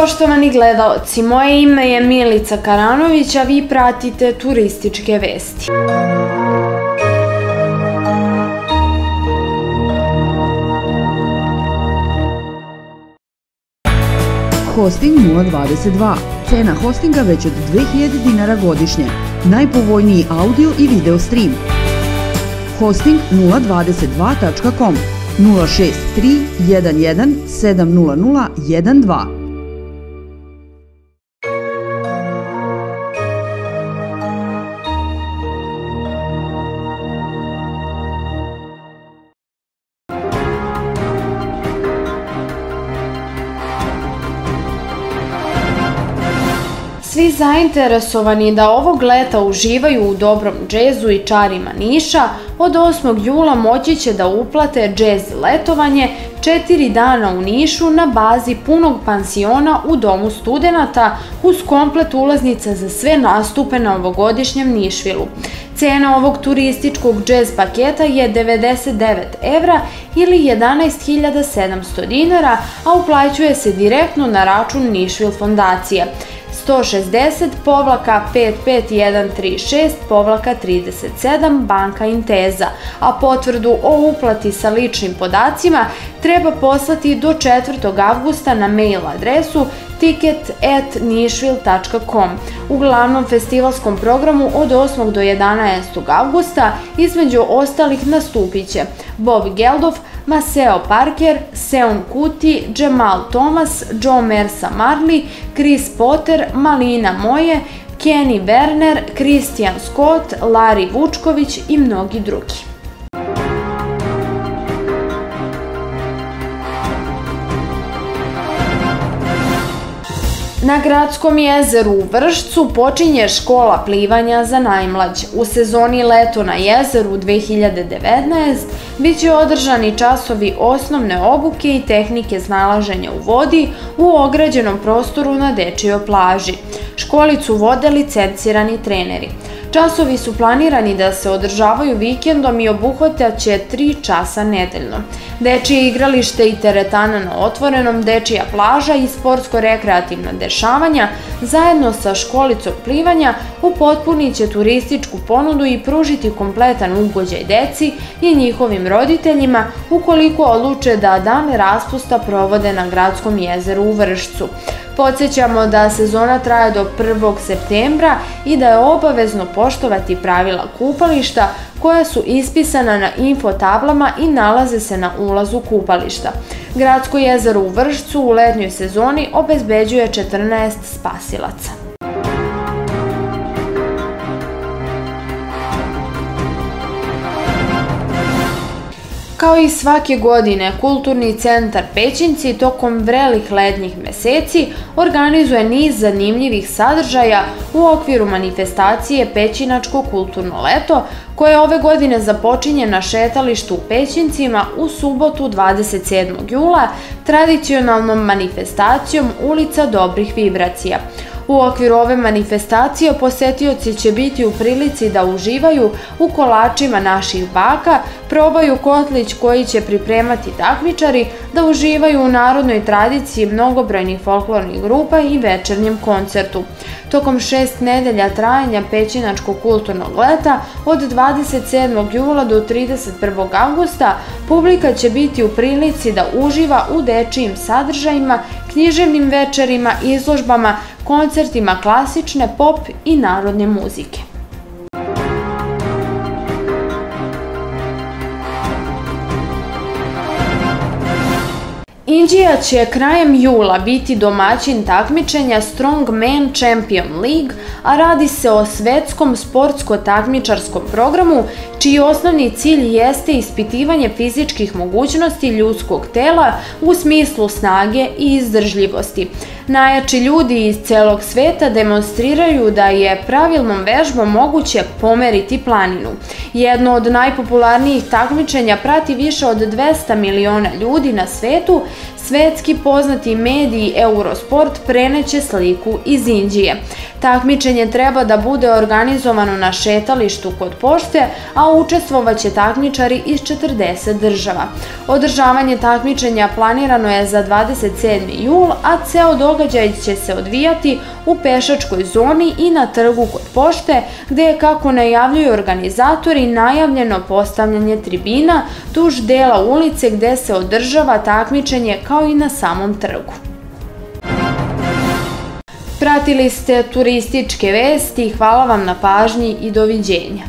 Poštovani gledaoci, moje ime je Milica Karanović, a vi pratite turističke vesti. Hosting 022. Cena hostinga već od 2000 dinara godišnje. Najpovoljniji audio i video stream. Hosting 022.com 063 11 700 12 Svi zainteresovani da ovog leta uživaju u dobrom džezu i čarima Niša, od 8. jula moći će da uplate džez letovanje četiri dana u Nišu na bazi punog pansiona u Domu studenata uz komplet ulaznica za sve nastupe na ovogodišnjem Nišvilu. Cena ovog turističkog džez paketa je 99 evra ili 11.700 dinara, a uplaćuje se direktno na račun Nišvil fondacije. 160 povlaka 55136 povlaka 37 Banka Inteza, a potvrdu o uplati sa ličnim podacima treba poslati do 4. avgusta na mail adresu ticket.nišvil.com. U glavnom festivalskom programu od 8. do 11. avgusta između ostalih nastupit će Bob Geldof, Maceo Parker, Sean Kuti, Jamal Thomas, Joe Mersa Marley, Chris Potter, Malina Moje, Kenny Werner, Christian Scott, Larry Vučković i mnogi drugi. Na Gradskom jezeru u Vršcu počinje škola plivanja za najmlađe. U sezoni Leto na jezeru 2019 bit će održani časovi osnovne obuke i tehnike snalaženja u vodi u ograđenom prostoru na Dečijoj plaži. Školicu vode licencirani treneri. Časovi su planirani da se održavaju vikendom i obuhvataće 3 časa nedeljno. Dečije igralište i teretana na otvorenom, dečija plaža i sportsko-rekreativna dešavanja zajedno sa školicom plivanja upotpunit će turističku ponudu i pružiti kompletan ugođaj deci i njihovim roditeljima ukoliko odluče da dane raspusta provode na gradskom jezeru u Vršcu. Podsećamo da sezona traje do 1. septembra i da je obavezno poštovati pravila kupališta koja su ispisana na info tablama i nalaze se na ulazu kupališta. Gradsko jezero u Vršcu u letnjoj sezoni obezbeđuje 14 spasilaca. Kao i svake godine, Kulturni centar Pećinci tokom vrelih lednjih meseci organizuje niz zanimljivih sadržaja u okviru manifestacije Pećinačko kulturno leto, koje ove godine započinje na šetalištu u Pećincima u subotu 27. jula tradicionalnom manifestacijom Ulica dobrih vibracija. U okviru ove manifestacije posetioci će biti u prilici da uživaju u kolačima naših baka, probaju kotlić koji će pripremati takmičari, da uživaju u narodnoj tradiciji mnogobrojnih folklornih grupa i večernjem koncertu. Tokom šest nedelja trajanja Pećinačkog kulturnog leta od 27. jula do 31. augusta publika će biti u prilici da uživa u dečijim sadržajima, književnim večerima, izložbama, koncertima klasične, pop i narodne muzike. Indija će krajem jula biti domaćin takmičenja Strongman Champion League, a radi se o svetskom sportsko-takmičarskom programu čiji osnovni cilj jeste ispitivanje fizičkih mogućnosti ljudskog tela u smislu snage i izdržljivosti. Najjači ljudi iz celog sveta demonstriraju da je pravilnom vežbom moguće pomeriti planinu. Jedno od najpopularnijih takmičenja prati više od 200 miliona ljudi na svetu, svetski poznati mediji Eurosport preneće sliku iz Indije. Takmičenje treba da bude organizovano na šetalištu kod pošte, a učestvovaće takmičari iz 40 država. Održavanje takmičenja planirano je za 27. jul, a ceo događaj će se odvijati u pešačkoj zoni i na trgu kod pošte, gde je, kako najavljuju organizatori, najavljeno postavljanje tribina tuž dela ulice gde se održava takmičenje kao i na samom trgu. Pratili ste turističke vesti, hvala vam na pažnji i doviđenja.